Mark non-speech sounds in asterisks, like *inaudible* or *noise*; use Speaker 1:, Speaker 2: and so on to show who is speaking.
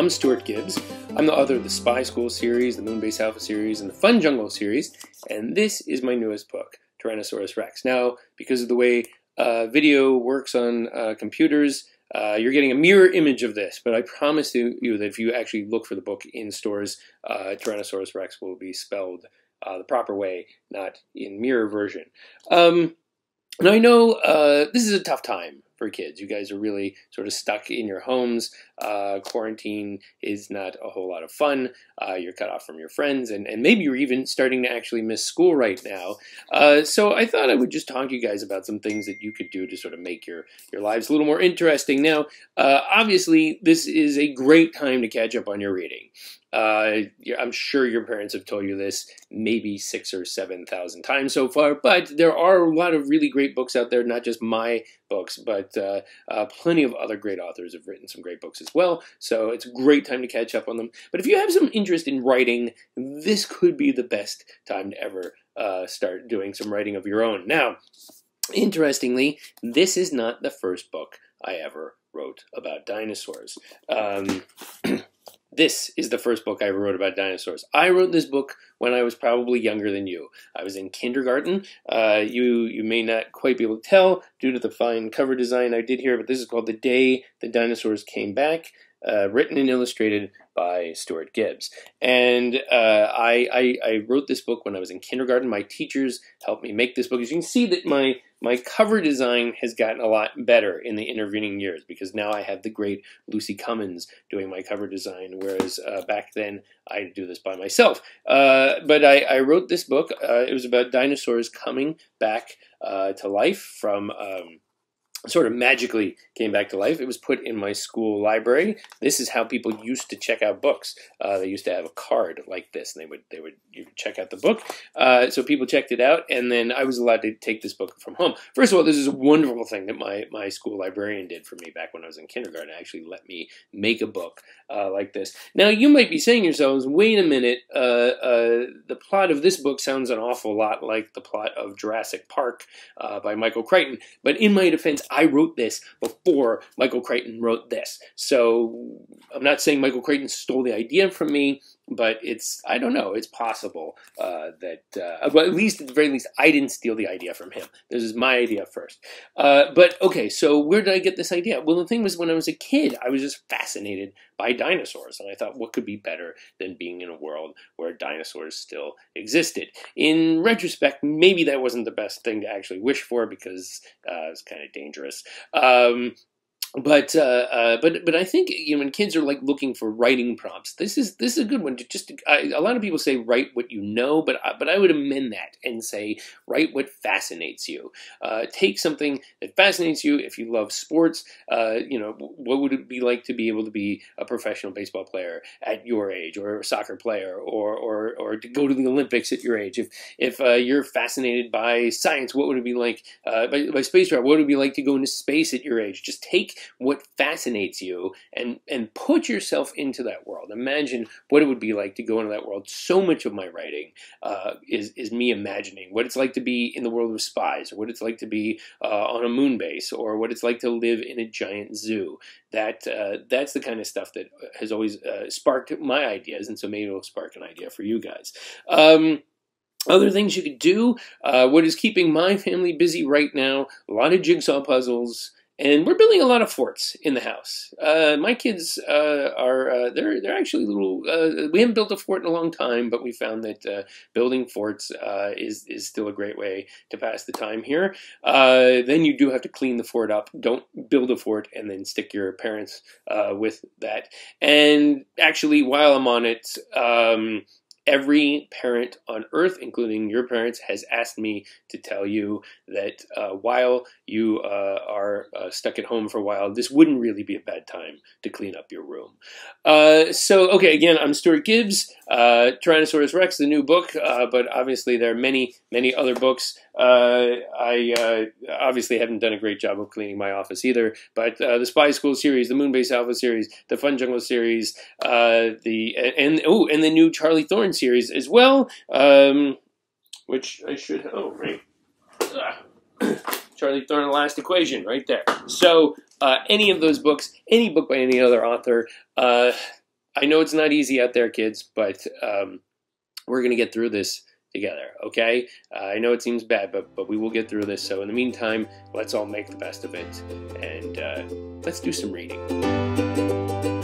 Speaker 1: I'm Stuart Gibbs. I'm the author of the Spy School series, the Moonbase Alpha series, and the Fun Jungle series, and this is my newest book, Tyrannosaurus Wrecks. Now, because of the way uh, video works on uh, computers, uh, you're getting a mirror image of this, but I promise you, that if you actually look for the book in stores, uh, Tyrannosaurus Wrecks will be spelled uh, the proper way, not in mirror version. Um, now I know uh, this is a tough time for kids. You guys are really sort of stuck in your homes. Uh, quarantine is not a whole lot of fun. Uh, you're cut off from your friends, and, and maybe you're even starting to actually miss school right now. Uh, so I thought I would just talk to you guys about some things that you could do to sort of make your, your lives a little more interesting. Now, uh, obviously, this is a great time to catch up on your reading. Uh, I'm sure your parents have told you this maybe six or seven thousand times so far, but there are a lot of really great books out there, not just my books, but uh, uh, plenty of other great authors have written some great books as well. So it's a great time to catch up on them. But if you have some interest in writing, this could be the best time to ever uh, start doing some writing of your own. Now, interestingly, this is not the first book I ever wrote about dinosaurs. Um, *clears throat* This is the first book I ever wrote about dinosaurs. I wrote this book when I was probably younger than you. I was in kindergarten. Uh, you you may not quite be able to tell due to the fine cover design I did here, but this is called The Day the Dinosaurs Came Back, uh, written and illustrated by Stuart Gibbs. And uh, I, I, I wrote this book when I was in kindergarten. My teachers helped me make this book. As you can see that my my cover design has gotten a lot better in the intervening years because now I have the great Lucy Cummins doing my cover design, whereas uh, back then I do this by myself. Uh, but I, I, wrote this book. Uh, it was about dinosaurs coming back uh, to life from. Um, sort of magically came back to life. It was put in my school library. This is how people used to check out books. Uh, they used to have a card like this, and they would they would you check out the book. Uh, so people checked it out, and then I was allowed to take this book from home. First of all, this is a wonderful thing that my my school librarian did for me back when I was in kindergarten. Actually, let me make a book uh, like this. Now you might be saying yourselves, "Wait a minute, uh, uh, the plot of this book sounds an awful lot like the plot of Jurassic Park uh, by Michael Crichton." But in my defense, I wrote this before Michael Crichton wrote this. So I'm not saying Michael Crichton stole the idea from me but it's I don't know. It's possible uh, that, uh, well, at least at the very least, I didn't steal the idea from him. This is my idea first. Uh, but okay, so where did I get this idea? Well, the thing was, when I was a kid, I was just fascinated by dinosaurs, and I thought, what could be better than being in a world where dinosaurs still existed? In retrospect, maybe that wasn't the best thing to actually wish for because uh, it's kind of dangerous. Um, but uh, uh, but but I think you know when kids are like looking for writing prompts, this is this is a good one to just. I, a lot of people say write what you know, but I, but I would amend that and say write what fascinates you. Uh, take something that fascinates you. If you love sports, uh, you know what would it be like to be able to be a professional baseball player at your age, or a soccer player, or or or to go to the Olympics at your age. If if uh, you're fascinated by science, what would it be like uh, by, by space travel? What would it be like to go into space at your age? Just take what fascinates you and and put yourself into that world. Imagine what it would be like to go into that world. So much of my writing uh, is is me imagining what it's like to be in the world of spies, or what it's like to be uh, on a moon base, or what it's like to live in a giant zoo. That uh, that's the kind of stuff that has always uh, sparked my ideas, and so maybe it'll spark an idea for you guys. Um, other things you could do, uh, what is keeping my family busy right now, a lot of jigsaw puzzles, and we're building a lot of forts in the house. Uh, my kids uh, are uh, they're they're actually little. Uh, we haven't built a fort in a long time, but we found that uh, building forts uh, is is still a great way to pass the time here. then you do have to clean the fort up. Don't build a fort and then stick your parents with that. And actually, while I'm on it. Um, every parent on earth, including your parents, has asked me to tell you that uh, while you uh, are uh, stuck at home for a while, this wouldn't really be a bad time to clean up your room. Uh, so, okay, again, I'm Stuart Gibbs, uh, Tyrannosaurus Wrecks, the new book, uh, but obviously there are many, many other books. I obviously haven't done a great job of cleaning my office either, but the Spy School series, the Moonbase Alpha series, the Fun Jungle series, the and oh, and the new Charlie Thorne series as well, um, which I should oh right, Charlie Thorne Last Equation right there. So uh, any of those books, any book by any other author. Uh, I know it's not easy out there, kids, but um, we're going to get through this together, okay? Uh, I know it seems bad, but, but we will get through this. So in the meantime, let's all make the best of it and uh, let's do some reading.